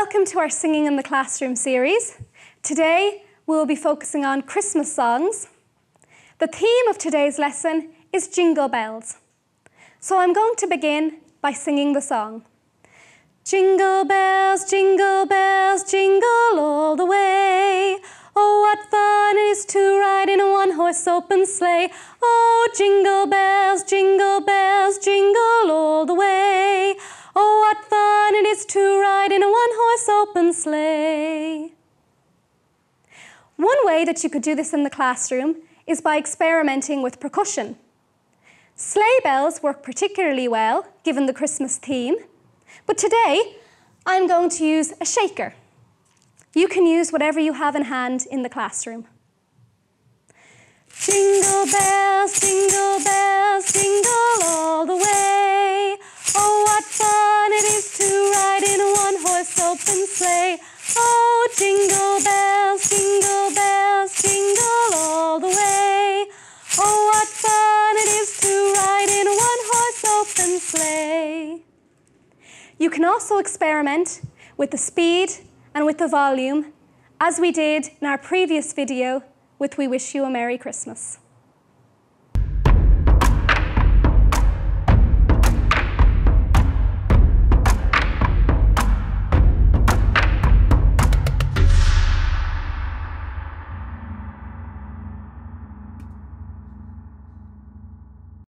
Welcome to our Singing in the Classroom series. Today we'll be focusing on Christmas songs. The theme of today's lesson is Jingle Bells. So I'm going to begin by singing the song. Jingle bells, jingle bells, jingle all the way. Oh, what fun it is to ride in a one horse open sleigh. Oh, jingle bells, jingle bells, jingle all the way. Oh, what fun it is to open sleigh. One way that you could do this in the classroom is by experimenting with percussion. Sleigh bells work particularly well given the Christmas theme, but today I'm going to use a shaker. You can use whatever you have in hand in the classroom. Jingle bells, You can also experiment with the speed and with the volume, as we did in our previous video with We Wish You a Merry Christmas.